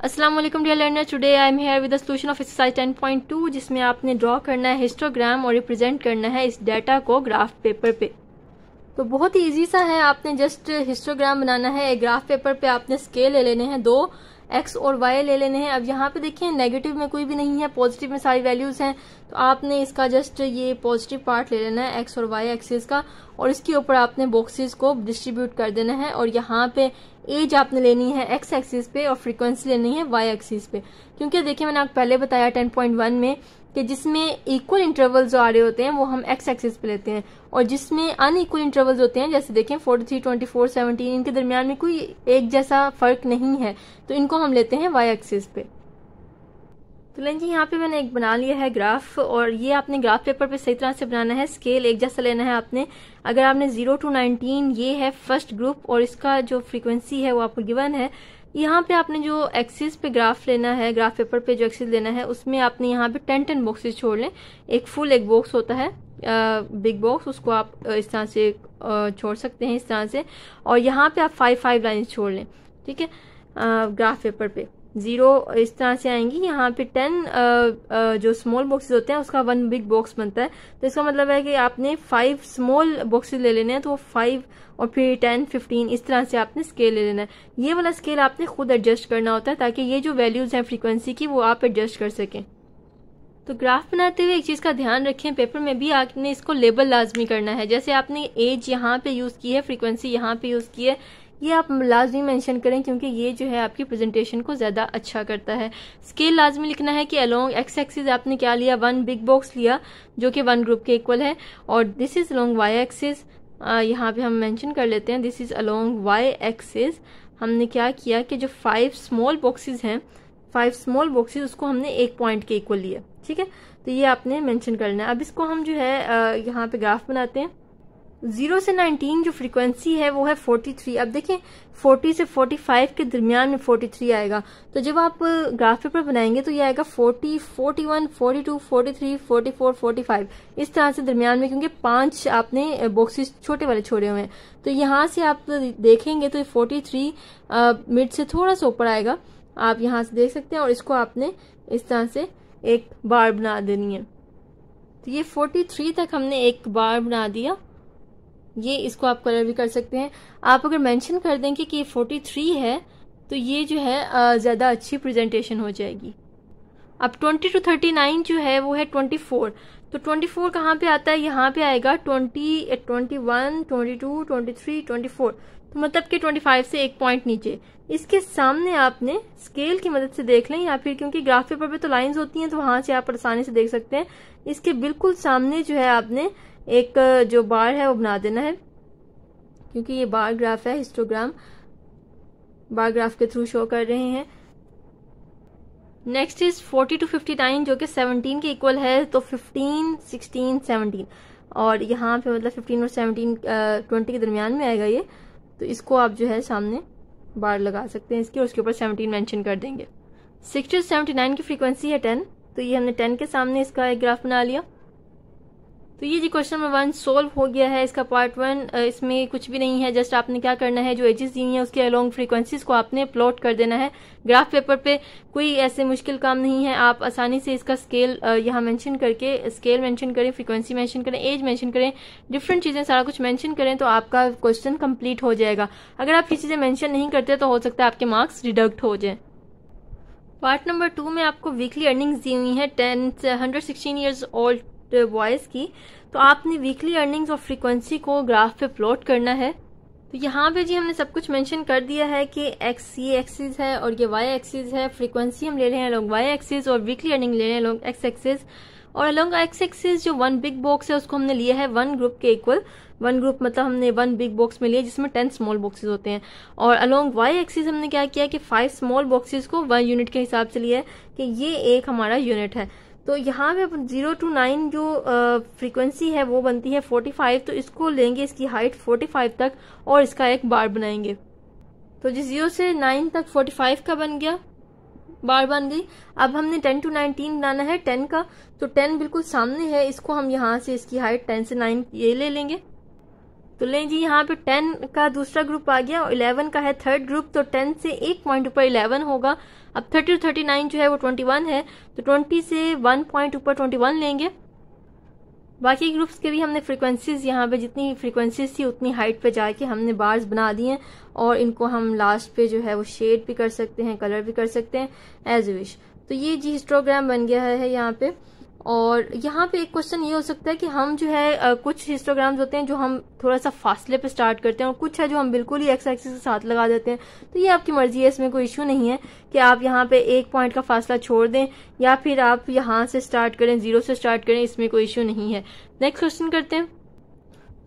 वालेकुम dear learner today I am here with the solution of exercise 10.2 जिसमें आपने draw करना है हिस्टोग्राम और रिप्रेजेंट करना है इस डाटा को ग्राफ पेपर पे। तो बहुत ही ईजी सा है, आपने जस्ट हिस्टोग्राम बनाना है ग्राफ पेपर पे आपने स्केल ले लेने हैं, दो एक्स और वाई ले लेने हैं। अब यहाँ पे देखिए नेगेटिव में कोई भी नहीं है पॉजिटिव में सारी वैल्यूज़ हैं। तो आपने इसका जस्ट ये पॉजिटिव पार्ट ले लेना है एक्स और वाई एक्सिस का, और इसके ऊपर आपने बॉक्सेस को डिस्ट्रीब्यूट कर देना है। और यहाँ पे एज आपने लेनी है एक्स एक्सिस पे और फ्रीक्वेंसी लेनी है वाई एक्सिस पे। क्योंकि देखिए, मैंने आपको पहले बताया 10.1 में कि जिसमें इक्वल इंटरवल जो आ रहे होते हैं वो हम एक्स एक्सिस पे लेते हैं। और जिसमें अनइक्वल इंटरवल्स होते हैं जैसे देखें 43, 24, 17 इनके दरमियान में कोई एक जैसा फ़र्क नहीं है। तो इनको हम लेते हैं वाई एक्सिस पे। तो लें जी यहाँ पे मैंने एक बना लिया है ग्राफ और ये आपने ग्राफ पेपर पे सही तरह से बनाना है। स्केल एक जैसा लेना है आपने। अगर आपने ज़ीरो टू नाइनटीन ये है फ़र्स्ट ग्रुप और इसका जो फ्रीक्वेंसी है वो आपको गिवन है। यहाँ पे आपने जो एक्सिस पे ग्राफ लेना है ग्राफ पेपर पे जो एक्सिस लेना है, उसमें आपने यहाँ पे टेन टेन बॉक्सेस छोड़ लें। एक फुल एक बॉक्स होता है बिग बॉक्स उसको आप इस तरह से छोड़ सकते हैं इस तरह से। और यहाँ पे आप फाइव फाइव लाइन छोड़ लें, ठीक है? ग्राफ पेपर पे। ज़ीरो इस तरह से आएँगी। यहाँ पे टेन जो स्मॉल बॉक्सेस होते हैं, उसका वन बिग बॉक्स बनता है। तो इसका मतलब है कि आपने फाइव स्मॉल बॉक्सेस ले लेने हैं तो फाइव और फिर टेन फिफ्टीन इस तरह से आपने स्केल ले लेना है। ये वाला स्केल आपने खुद एडजस्ट करना होता है, ताकि ये जो वैल्यूज़ हैं फ्रीक्वेंसी की, वो आप एडजस्ट कर सकें। तो ग्राफ बनाते हुए एक चीज़ का ध्यान रखें पेपर में भी आपने इसको लेबल लाजमी करना है। जैसे आपने एज यहाँ पे यूज़ की है फ्रीक्वेंसी यहाँ पे यूज़ की है ये आप लाजमी मेंशन करें क्योंकि ये जो है आपकी प्रेजेंटेशन को ज़्यादा अच्छा करता है। स्केल लाजमी लिखना है कि अलोंग एक्स एक्सिस आपने क्या लिया? वन बिग बॉक्स लिया, जो कि वन ग्रुप के इक्वल है। और this is along y axis यहाँ पे हम मेंशन कर लेते हैं। This is along y axis हमने क्या किया कि जो फाइव स्मॉल बॉक्सेस हैं फाइव स्मॉल बॉक्सेस उसको हमने एक पॉइंट के इक्वल लिया। ठीक है? तो ये आपने मेंशन करना है। अब इसको हम जो है यहाँ पे ग्राफ बनाते हैं। ज़ीरो से नाइनटीन जो फ्रीक्वेंसी है, वो है फोर्टी थ्री अब देखें फोर्टी से फोर्टी फाइव के दरमियान में फोर्टी थ्री आएगा। तो जब आप ग्राफ पेपर बनाएँगे तो ये आएगा forty forty one forty two forty three forty four forty five इस तरह से दरमियान में, क्योंकि पाँच आपने बॉक्सेस छोटे वाले छोड़े हुए हैं। तो यहाँ से आप देखेंगे तो फोर्टी थ्री मिड से थोड़ा सा ऊपर आएगा। आप यहाँ से देख सकते हैं, और इसको आपने इस तरह से एक बार बना देनी है। तो ये फोर्टी थ्री तक हमने एक बार बना दिया। ये इसको आप कलर भी कर सकते हैं। आप अगर मेंशन कर दें कि ये फोर्टी थ्री है तो ये जो है ज़्यादा अच्छी प्रेजेंटेशन हो जाएगी। अब ट्वेंटी टू थर्टी नाइन जो है, वो है ट्वेंटी फोर तो ट्वेंटी फोर कहाँ पे आता है? यहाँ पे आएगा twenty twenty one twenty two twenty three twenty four तो मतलब कि ट्वेंटी फाइव से एक पॉइंट नीचे। इसके सामने आपने स्केल की मदद से देख लें या फिर क्योंकि ग्राफ पेपर पे तो लाइंस होती हैं तो वहाँ से आप आसानी से देख सकते हैं। इसके बिल्कुल सामने जो है, आपने एक जो बार है वो बना देना है। क्योंकि ये बार ग्राफ है हिस्टोग्राम। बार ग्राफ के थ्रू शो कर रहे हैं। नेक्स्ट इज़ 40 टू 59 जो कि 17 के इक्वल है तो 15, 16, 17 और यहाँ पे मतलब 15 और 17 ट्वेंटी के दरमियान में आएगा ये। तो इसको आप जो है सामने बार लगा सकते हैं इसके और उसके ऊपर 17 मेंशन कर देंगे। 60 टू 79 की फ्रीक्वेंसी है 10 तो ये हमने 10 के सामने इसका एक ग्राफ बना लिया। तो ये जी क्वेश्चन नंबर वन सोल्व हो गया है इसका पार्ट वन इसमें कुछ भी नहीं है जस्ट आपने क्या करना है, जो एजेस दी है उसके अलोंग फ्रीक्वेंसीज को आपने प्लॉट कर देना है। ग्राफ पेपर पे कोई ऐसे मुश्किल काम नहीं है, आप आसानी से इसका स्केल यहाँ मेंशन करके स्केल मेंशन करें फ्रीक्वेंसी मेंशन करें एज मेंशन करें डिफरेंट चीज़ें सारा कुछ मेंशन करें तो आपका क्वेश्चन कंप्लीट हो जाएगा। अगर आप ये चीज़ें मेंशन नहीं करते तो हो सकता है आपके मार्क्स डिडक्ट हो जाए। पार्ट नंबर टू में आपको वीकली अर्निंग्स दी हुई है ten hundred sixteen years old boys की तो आपने वीकली अर्निंग्स और फ्रीक्वेंसी को ग्राफ पे प्लॉट करना है। तो यहाँ पे जी हमने सब कुछ मेंशन कर दिया है कि एक्स ये एक्सिस है और ये वाई एक्सिस है। फ्रीक्वेंसी हम ले रहे हैं लोग वाई एक्सिस और वीकली अर्निंग ले रहे हैं लोग एक्स एक्सिस और अलोंग एक्स एक्सिस जो वन बिग बॉक्स है, उसको हमने लिया है वन ग्रुप के इक्वल वन ग्रुप मतलब हमने वन बिग बॉक्स में लिया जिसमें टेन स्मॉल बॉक्सेस होते हैं। और अलोंग वाई एक्सिस हमने क्या किया कि फाइव स्मॉल बॉक्सेस को वन यूनिट के हिसाब से लिया है कि ये एक हमारा यूनिट है। तो यहाँ पे ज़ीरो टू नाइन जो फ्रीक्वेंसी है, वो बनती है फोर्टी फाइव तो इसको लेंगे, इसकी हाइट फोर्टी फाइव तक, और इसका एक बार बनाएँगे। तो जी ज़ीरो से नाइन तक फोर्टी फाइव का बन गया बार बन गई। अब हमने टेन टू नाइनटीन बनाना है टेन का तो टेन बिल्कुल सामने है, इसको हम यहाँ से इसकी हाइट टेन से नाइन ये ले लेंगे। तो लें जी, यहाँ पे टेन का दूसरा ग्रुप आ गया और इलेवन का है थर्ड ग्रुप तो टेन से एक पॉइंट ऊपर इलेवन होगा। अब थर्टी टू थर्टी नाइन जो है वो ट्वेंटी वन है तो ट्वेंटी से वन पॉइंट ऊपर ट्वेंटी वन लेंगे। बाकी ग्रुप्स के भी हमने फ्रीक्वेंसीज यहाँ पे जितनी फ्रीक्वेंसीज थी, उतनी हाइट पे जाके हमने बार्स बना दिए और इनको हम लास्ट पे जो है वो शेड भी कर सकते हैं कलर भी कर सकते हैं एज विश तो ये जी हिस्टोग्राम बन गया है यहाँ पे। और यहाँ पे एक क्वेश्चन ये हो सकता है कि हम जो है आ, कुछ हिस्टोग्राम्स होते हैं जो हम थोड़ा सा फासले पे स्टार्ट करते हैं और कुछ है जो हम बिल्कुल ही एक्स एक्सिस के साथ लगा देते हैं। तो ये आपकी मर्ज़ी है इसमें कोई इश्यू नहीं है कि आप यहाँ पे एक पॉइंट का फासला छोड़ दें या फिर आप यहाँ से स्टार्ट करें ज़ीरो से स्टार्ट करें इसमें कोई इश्यू नहीं है। नेक्स्ट क्वेश्चन करते हैं।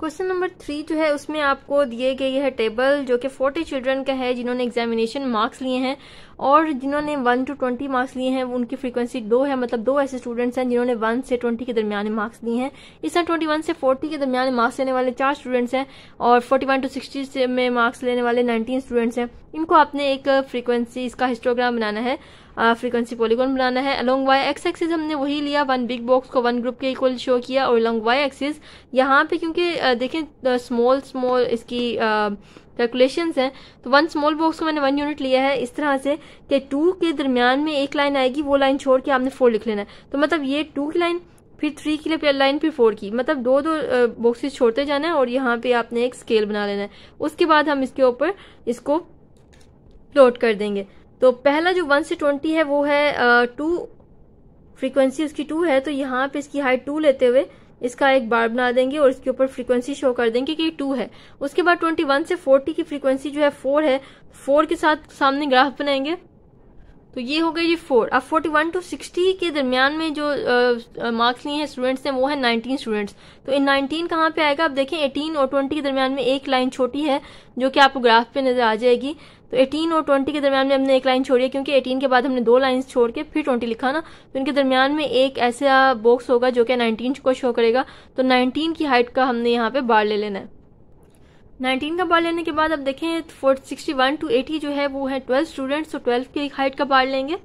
क्वेश्चन नंबर थ्री जो है, उसमें आपको दिए गए है टेबल जो कि फोर्टी चिल्ड्रन का है, जिन्होंने एग्जामिनेशन मार्क्स लिए हैं और जिन्होंने वन टू ट्वेंटी मार्क्स लिए हैं, उनकी फ्रीक्वेंसी दो है मतलब दो ऐसे स्टूडेंट्स हैं जिन्होंने वन से ट्वेंटी के दरमियान मार्क्स लिए हैं। इस तरह ट्वेंटी वन से फोर्टी के दरमियान मार्क्स लेने वाले चार स्टूडेंट्स हैं और फोर्टी वन टू सिक्सटी में मार्क्स लेने वाले नाइनटीन स्टूडेंट्स हैं। इनको आपने एक फ्रीक्वेंसी इसका हिस्टोग्राम बनाना है। फ्रीक्वेंसी पॉलीगॉन बनाना है। अलोंग वाई एक्स एक्सिस हमने वही लिया वन बिग बॉक्स को वन ग्रुप के इक्वल शो किया और अलोंग वाई एक्सिस यहाँ पे क्योंकि देखें स्मॉल स्मॉल इसकी कैलकुलेशंस हैं तो वन स्मॉल बॉक्स को मैंने वन यूनिट लिया है। इस तरह से कि टू के दरमियान में एक लाइन आएगी, वो लाइन छोड़ के आपने फोर लिख लेना है। तो मतलब ये टू की लाइन फिर थ्री की लिए लाइन फिर फोर की। मतलब दो दो बॉक्सेस छोड़ते जाना है और यहाँ पे आपने एक स्केल बना लेना है। उसके बाद हम इसके ऊपर इसको प्लॉट कर देंगे। तो पहला जो वन से ट्वेंटी है, वो है टू फ्रीक्वेंसी उसकी टू है तो यहाँ पे इसकी हाइट टू लेते हुए इसका एक बार बना देंगे और इसके ऊपर फ्रीक्वेंसी शो कर देंगे कि टू है। उसके बाद ट्वेंटी वन से फोर्टी की फ्रीक्वेंसी जो है फोर है। फोर के साथ सामने ग्राफ बनाएँगे। तो ये हो गई जी फोर अब फोर्टी वन टू सिक्सटी के दरमियान में जो मार्क्स लिए हैं स्टूडेंट्स ने, वो है नाइनटीन स्टूडेंट्स तो इन नाइनटीन कहाँ पे आएगा? आप देखें एटीन और ट्वेंटी के दरमियान में एक लाइन छोटी है, जो कि आपको ग्राफ पे नज़र आ जाएगी। तो 18 और 20 के दरमियान में हमने एक लाइन छोड़ी है, क्योंकि 18 के बाद हमने दो लाइंस छोड़ के फिर 20 लिखा ना। तो इनके दरमियान में एक ऐसा बॉक्स होगा जो कि 19 को शो करेगा। तो 19 की हाइट का हमने यहाँ पे बार ले लेना है। 19 का बार लेने के बाद अब देखें सिक्सटी वन टू एटी जो है, वो है ट्वेल्व स्टूडेंट्स तो ट्वेल्व की हाइट का बार लेंगे।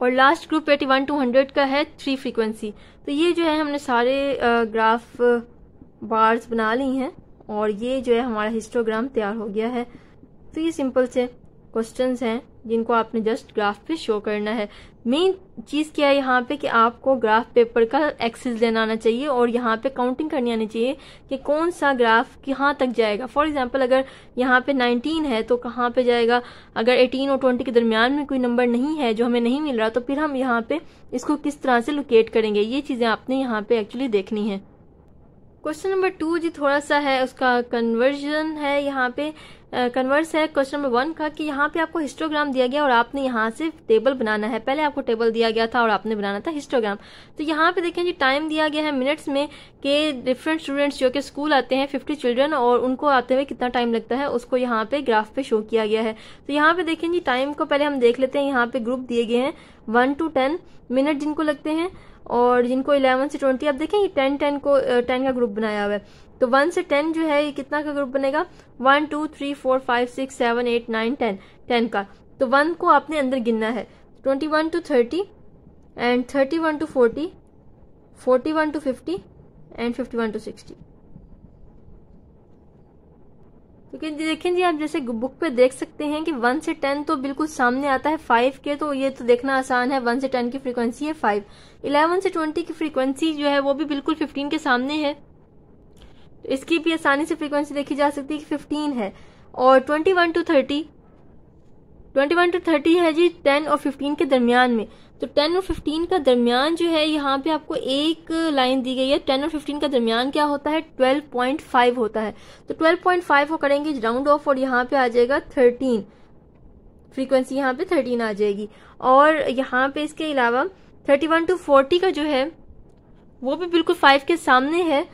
और last group eighty one to hundred का है थ्री फ्रीक्वेंसी तो ये जो है, हमने सारे ग्राफ बार्स बना ली हैं, और ये जो है, हमारा हिस्टोग्राम तैयार हो गया है। तो ये सिंपल से। क्वेश्चंस हैं, जिनको आपने जस्ट ग्राफ पे शो करना है। मेन चीज़ क्या है यहाँ पे कि आपको ग्राफ पेपर का एक्सेस लेना आना चाहिए और यहाँ पे काउंटिंग करनी आनी चाहिए कि कौन सा ग्राफ कहाँ तक जाएगा। फॉर एग्जांपल अगर यहाँ पे 19 है तो कहाँ पे जाएगा? अगर 18 और 20 के दरमियान में कोई नंबर नहीं है जो हमें नहीं मिल रहा तो फिर हम यहाँ पे इसको किस तरह से लोकेट करेंगे? ये चीज़ें आपने यहाँ पे एक्चुअली देखनी है। क्वेश्चन नंबर टू जी थोड़ा सा है, उसका कन्वर्जन है यहाँ पे। कन्वर्स है क्वेश्चन नंबर वन का कि यहाँ पे आपको हिस्टोग्राम दिया गया और आपने यहाँ से टेबल बनाना है। पहले आपको टेबल दिया गया था और आपने बनाना था हिस्टोग्राम तो यहाँ पे देखें जी टाइम दिया गया है मिनट्स में कि डिफरेंट स्टूडेंट्स जो कि स्कूल आते हैं फिफ्टी चिल्ड्रन और उनको आते हुए कितना टाइम लगता है, उसको यहाँ पे ग्राफ पे शो किया गया है। तो यहाँ पे देखें जी टाइम को पहले हम देख लेते हैं। यहाँ पे ग्रुप दिए गए हैं वन टू टेन मिनट जिनको लगते हैं और जिनको इलेवन से ट्वेंटी आप देखें ये टेन टेन को टेन का ग्रुप बनाया हुआ है। तो वन से टेन जो है, ये कितना का ग्रुप बनेगा? One two three four five six seven eight nine ten ten का. तो वन को आपने अंदर गिनना है. Twenty one two thirty and thirty one two forty forty one two fifty and fifty one two sixty क्योंकि देखें जी, आप जैसे बुक पे देख सकते हैं कि वन से टेन तो बिल्कुल सामने आता है फाइव के तो ये तो देखना आसान है वन से टेन की फ्रीक्वेंसी है फाइव इलेवन से ट्वेंटी की फ्रीक्वेंसी जो है, वो भी बिल्कुल फिफ्टीन के सामने है. इसकी भी आसानी से फ्रीक्वेंसी देखी जा सकती है कि फिफ्टीन है। और twenty one two thirty twenty one two thirty है जी टेन और फिफ्टीन के दरमियान में। तो टेन और फिफ्टीन का दरमियान जो है, यहाँ पे आपको एक लाइन दी गई है। टेन और फिफ्टीन का दरमियान क्या होता है? ट्वेल्व पॉइंट फाइव होता है। तो ट्वेल्व पॉइंट फाइव को करेंगे राउंड ऑफ़ और यहाँ पे आ जाएगा थर्टीन फ्रीक्वेंसी यहाँ पे थर्टीन आ जाएगी। और यहाँ पे इसके अलावा थर्टी वन टू फोर्टी का जो है, वो भी बिल्कुल फाइव के सामने है।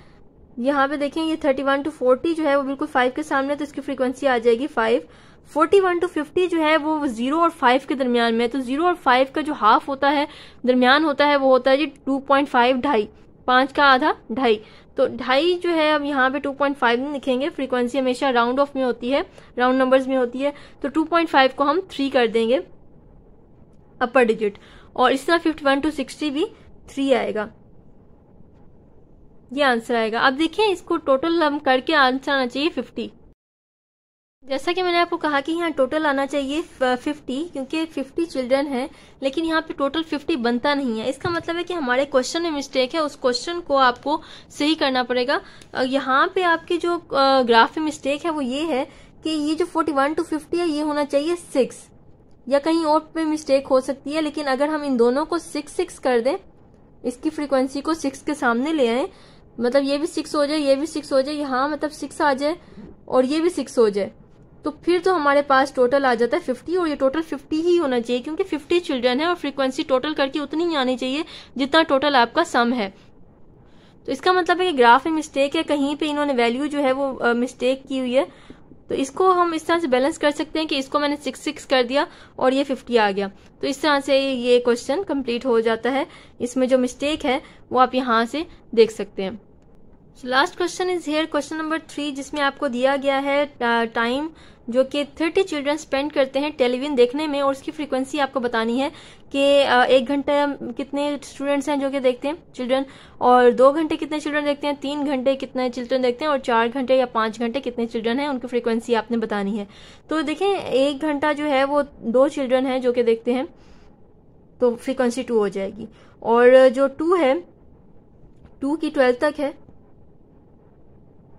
यहाँ पे देखें, ये थर्टी वन टू फोर्टी जो है वो बिल्कुल फाइव के सामने तो इसकी फ्रीक्वेंसी आ जाएगी five forty one two fifty जो है वो ज़ीरो और फाइव के दरमियान में तो ज़ीरो और फाइव का जो हाफ़ होता है, दरमियान होता है वो होता है जी टू पॉइंट फाइव ढाई. पाँच का आधा ढाई. तो ढाई जो है, अब यहाँ पे टू पॉइंट फाइव नहीं लिखेंगे। फ्रीक्वेंसी हमेशा राउंड ऑफ़ में होती है राउंड नंबर्स में होती है। तो टू पॉइंट फाइव को हम थ्री कर देंगे अपर डिजिट और इस तरह फिफ्टी वन टू सिक्सटी भी थ्री आएगा। ये आंसर आएगा। अब देखिए, इसको टोटल हम करके आंसर आना चाहिए फिफ्टी जैसा कि मैंने आपको कहा कि यहाँ टोटल आना चाहिए फिफ्टी क्योंकि फिफ्टी चिल्ड्रन है, लेकिन यहाँ पे टोटल फिफ्टी बनता नहीं है। इसका मतलब है कि हमारे क्वेश्चन में मिस्टेक है, उस क्वेश्चन को आपको सही करना पड़ेगा। यहाँ पे आपकी जो ग्राफ में मिस्टेक है, वो ये है कि ये जो फोर्टी वन टू फिफ्टी है, ये होना चाहिए सिक्स या कहीं और पे मिस्टेक हो सकती है, लेकिन अगर हम इन दोनों को सिक्स सिक्स कर दें, इसकी फ्रीक्वेंसी को सिक्स के सामने ले आए मतलब ये भी सिक्स हो जाए, ये भी सिक्स हो जाए, यहाँ मतलब सिक्स आ जाए और ये भी सिक्स हो जाए तो फिर तो हमारे पास टोटल आ जाता है फिफ्टी और ये टोटल फिफ्टी ही होना चाहिए क्योंकि फिफ्टी चिल्ड्रन है और फ्रीक्वेंसी टोटल करके उतनी ही आनी चाहिए जितना टोटल आपका सम है। तो इसका मतलब है कि ग्राफ में मिस्टेक है, कहीं पे इन्होंने वैल्यू जो है वो मिस्टेक की हुई है तो इसको हम इस तरह से बैलेंस कर सकते हैं कि इसको मैंने सिक्स सिक्स कर दिया और ये फिफ्टी आ गया। तो इस तरह से ये क्वेश्चन कंप्लीट हो जाता है। इसमें जो मिस्टेक है, वो आप यहाँ से देख सकते हैं। Last question is here question number three जिसमें आपको दिया गया है टाइम जो कि थर्टी चिल्ड्रन स्पेंड करते हैं टेलीविज़न देखने में, और उसकी फ्रीक्वेंसी आपको बतानी है कि एक घंटे कितने स्टूडेंट्स हैं जो कि देखते हैं चिल्ड्रन, और दो घंटे कितने चिल्ड्रन देखते हैं, तीन घंटे कितने चिल्ड्रन देखते हैं, और चार घंटे या पाँच घंटे कितने चिल्ड्रन हैं, उनकी फ्रीक्वेंसी आपने बतानी है। तो देखें, एक घंटा जो है वो दो चिल्ड्रन है जो कि देखते हैं तो फ्रीक्वेंसी टू हो जाएगी। और जो टू है, टू की ट्वेल्व तक है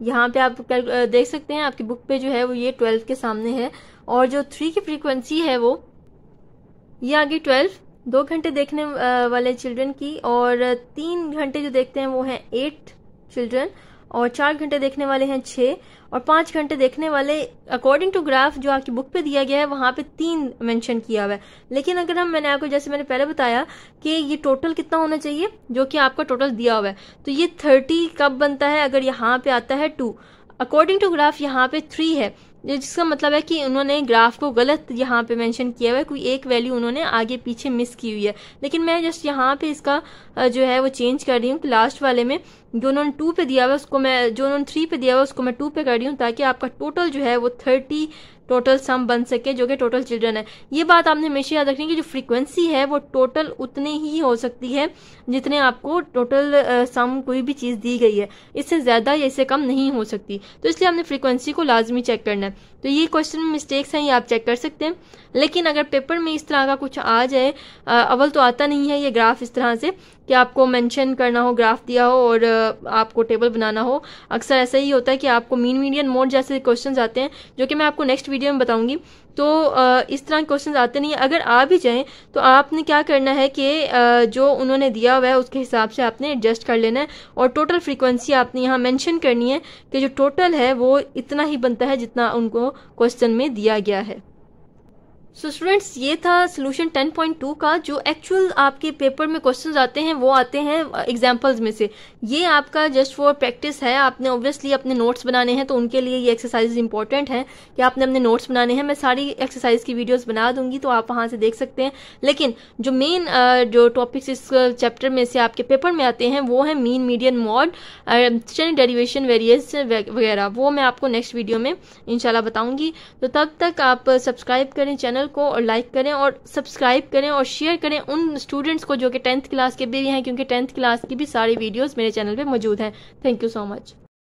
यहाँ पे आप देख सकते हैं, आपकी बुक पे जो है वो ये ट्वेल्व के सामने है। और जो थ्री की फ्रीक्वेंसी है वो, ये आगे ट्वेल्व दो घंटे देखने वाले चिल्ड्रन की, और तीन घंटे जो देखते हैं वो है एट चिल्ड्रन और चार घंटे देखने वाले हैं छह, और पाँच घंटे देखने वाले अकॉर्डिंग टू ग्राफ जो आपकी बुक पे दिया गया है, वहाँ पे तीन मेंशन किया हुआ है। लेकिन अगर हम, मैंने आपको, जैसे मैंने पहले बताया कि ये टोटल कितना होना चाहिए, जो कि आपका टोटल दिया हुआ है तो ये थर्टी कब बनता है? अगर यहाँ पे आता है टू अकॉर्डिंग टू ग्राफ यहाँ पे थ्री है। जिसका मतलब है कि उन्होंने ग्राफ को गलत यहाँ पे मेंशन किया हुआ है, कोई एक वैल्यू उन्होंने आगे पीछे मिस की हुई है। लेकिन मैं जस्ट यहाँ पे इसका जो है वो चेंज कर रही हूँ लास्ट वाले में। जो उन्होंने टू पे दिया हुआ उसको मैं, जो उन्होंने थ्री पे दिया हुआ उसको मैं टू पे कर रही हूँ ताकि आपका टोटल जो है वो थर्टी टोटल सम बन सके, जो कि टोटल चिल्ड्रन है। ये बात आपने हमेशा याद रखनी है कि जो फ्रीक्वेंसी है, वो टोटल उतनी ही हो सकती है, जितने आपको टोटल सम कोई भी चीज़ दी गई है। इससे ज़्यादा या इससे कम नहीं हो सकती। तो इसलिए आपने फ्रीक्वेंसी को लाजमी चेक करना है। तो ये क्वेश्चन में मिस्टेक्स हैं, ये आप चेक कर सकते हैं। लेकिन अगर पेपर में इस तरह का कुछ आ जाए अव्वल तो आता नहीं है, ये ग्राफ इस तरह से कि आपको मेंशन करना हो ग्राफ दिया हो और आपको टेबल बनाना हो। अक्सर ऐसा ही होता है कि आपको मीन मीडियन मोड जैसे क्वेश्चंस आते हैं, जो कि मैं आपको नेक्स्ट वीडियो में बताऊँगी। तो इस तरह के क्वेश्चन आते नहीं अगर आ भी जाएँ तो आपने क्या करना है कि जो उन्होंने दिया हुआ है, उसके हिसाब से आपने एडजस्ट कर लेना है और टोटल फ्रीक्वेंसी आपने यहाँ मेंशन करनी है कि जो टोटल है, वो इतना ही बनता है जितना उनको क्वेश्चन में दिया गया है। सो so स्टूडेंट्स ये था सोल्यूशन 10.2 का, जो एक्चुअल आपके पेपर में क्वेश्चंस आते हैं, वो आते हैं एग्जांपल्स में से। ये आपका जस्ट फॉर प्रैक्टिस है, आपने ऑब्वियसली अपने नोट्स बनाने हैं तो उनके लिए ये एक्सरसाइज इंपॉर्टेंट है कि आपने अपने नोट्स बनाने हैं। मैं सारी एक्सरसाइज की वीडियोज़ बना दूँगी तो आप वहाँ से देख सकते हैं। लेकिन जो मेन जो टॉपिक्स इस चैप्टर में से आपके पेपर में आते हैं, वो है mean median mode derivation various वगैरह। वो मैं आपको नेक्स्ट वीडियो में इनशाला बताऊँगी। तो तब तक आप सब्सक्राइब करें चैनल चैनल को और लाइक करें और सब्सक्राइब करें और शेयर करें उन स्टूडेंट्स को जो कि टेंथ क्लास के भी हैं, क्योंकि टेंथ क्लास की भी सारी वीडियोस मेरे चैनल पे मौजूद हैं। Thank you so much